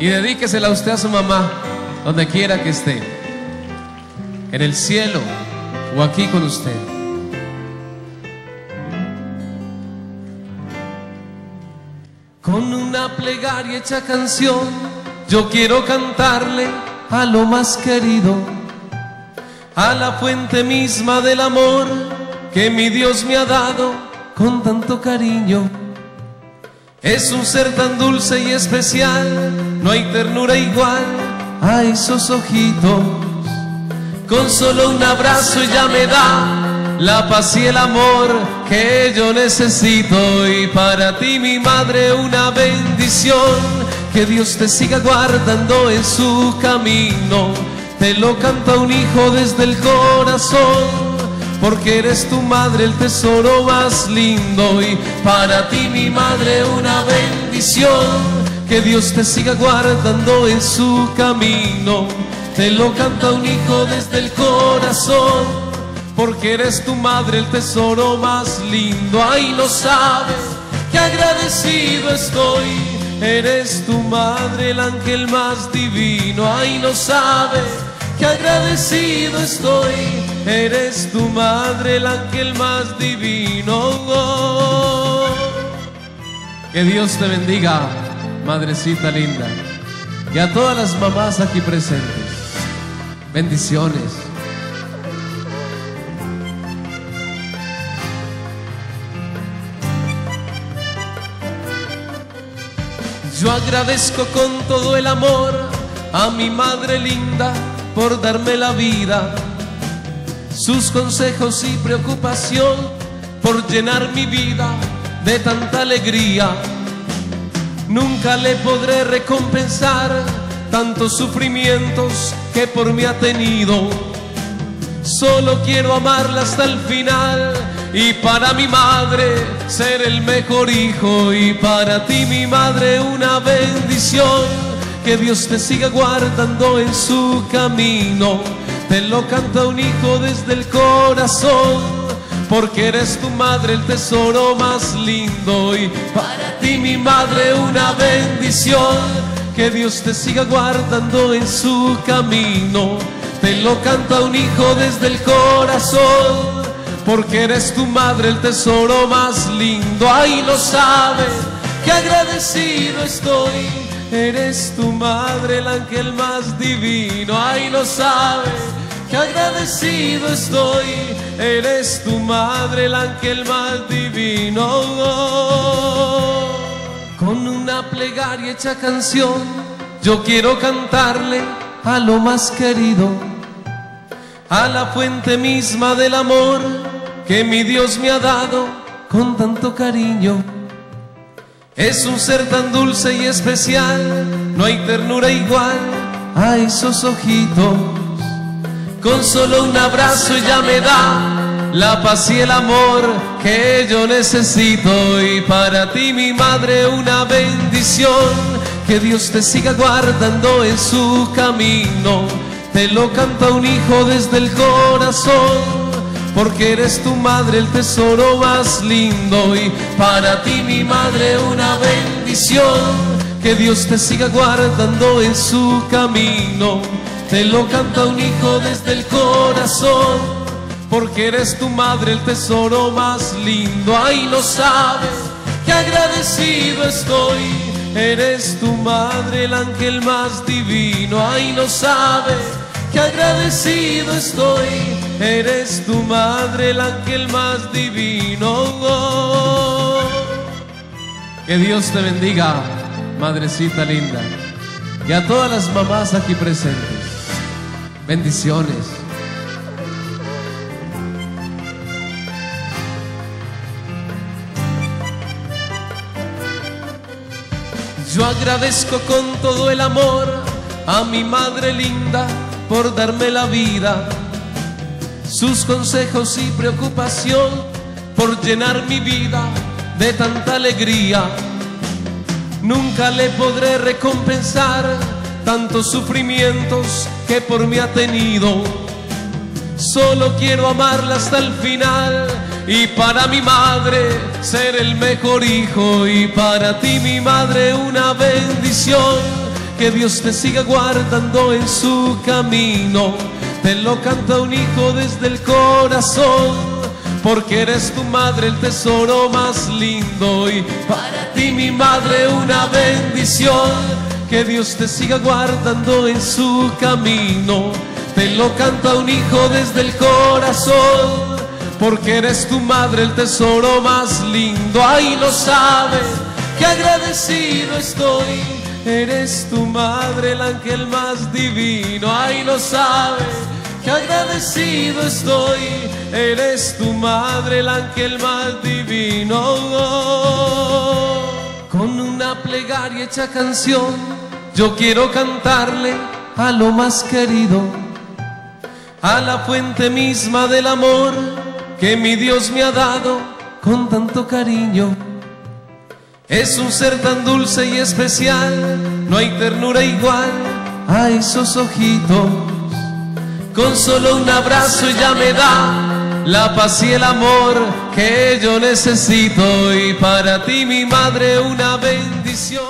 y dedíquesela usted a su mamá, donde quiera que esté, en el cielo o aquí con usted. Con una plegaria hecha canción, yo quiero cantarle a lo más querido, a la fuente misma del amor que mi Dios me ha dado con tanto cariño. Es un ser tan dulce y especial, no hay ternura igual a esos ojitos. Con solo un abrazo ya me da la paz y el amor que yo necesito. Y para ti, mi madre, una bendición. Que Dios te siga guardando en su camino. Te lo canta un hijo desde el corazón porque eres tu madre el tesoro más lindo y para ti mi madre una bendición. Que Dios te siga guardando en su camino, te lo canta un hijo desde el corazón, porque eres tu madre el tesoro más lindo. Ahí lo sabes, que agradecido estoy. Eres tu madre el ángel más divino, ahí lo sabes, que agradecido estoy eres tu madre, el ángel más divino. Que Dios te bendiga, madrecita linda, y a todas las mamás aquí presentes. Bendiciones. Yo agradezco con todo el amor a mi madre linda por darme la vida sus consejos y preocupación por llenar mi vida de tanta alegría. Nunca le podré recompensar tantos sufrimientos que por mí ha tenido. Solo quiero amarla hasta el final y para mi madre ser el mejor hijo y para ti mi madre una bendición. Que Dios te siga guardando en su camino te lo canta un hijo desde el corazón, porque eres tu madre el tesoro más lindo y para ti mi madre una bendición. Que Dios te siga guardando en su camino, te lo canta un hijo desde el corazón, porque eres tu madre el tesoro más lindo. Ahí lo sabes, que agradecido estoy. Eres tu madre el ángel más divino, ahí lo sabes que agradecido estoy, eres tu madre, el ángel más divino. Con una plegaria hecha canción, yo quiero cantarle a lo más querido, a la fuente misma del amor que mi Dios me ha dado con tanto cariño. Es un ser tan dulce y especial, no hay ternura igual a esos ojitos con solo un abrazo ya me da la paz y el amor que yo necesito. Y para ti, mi madre, una bendición. Que Dios te siga guardando en su camino. Te lo canta un hijo desde el corazón. Porque eres tu madre el tesoro más lindo. Y para ti, mi madre, una bendición. Que Dios te siga guardando en su camino te lo canta un hijo desde el corazón, porque eres tu madre el tesoro más lindo. Ahí lo sabes, que agradecido estoy. Eres tu madre el ángel más divino. Ahí lo sabes, que agradecido estoy. Eres tu madre el ángel más divino. Que Dios te bendiga, madrecita linda. Y a todas las mamás aquí presentes. Bendiciones. Yo agradezco con todo el amor a mi madre linda por darme la vida, sus consejos y preocupación por llenar mi vida de tanta alegría. Nunca le podré recompensar tantos sufrimientos que por mí ha tenido. Solo quiero amarla hasta el final y para mi madre ser el mejor hijo y para ti mi madre una bendición. Que Dios te siga guardando en su camino. Te lo canta un hijo desde el corazón, porque eres tu madre el tesoro más lindo y para ti mi madre una bendición. Que Dios te siga guardando en su camino. Te lo canta un hijo desde el corazón, porque eres tu madre el tesoro más lindo. Ahí lo sabes, que agradecido estoy. Eres tu madre el ángel más divino. Ahí lo sabes, que agradecido estoy. Eres tu madre el ángel más divino. Con una plegaria hecha canción, yo quiero cantarle a lo más querido a la fuente misma del amor que mi Dios me ha dado con tanto cariño. Es un ser tan dulce y especial, no hay ternura igual a esos ojitos. Con solo un abrazo ya me da la paz y el amor que yo necesito y para ti mi madre una bendición.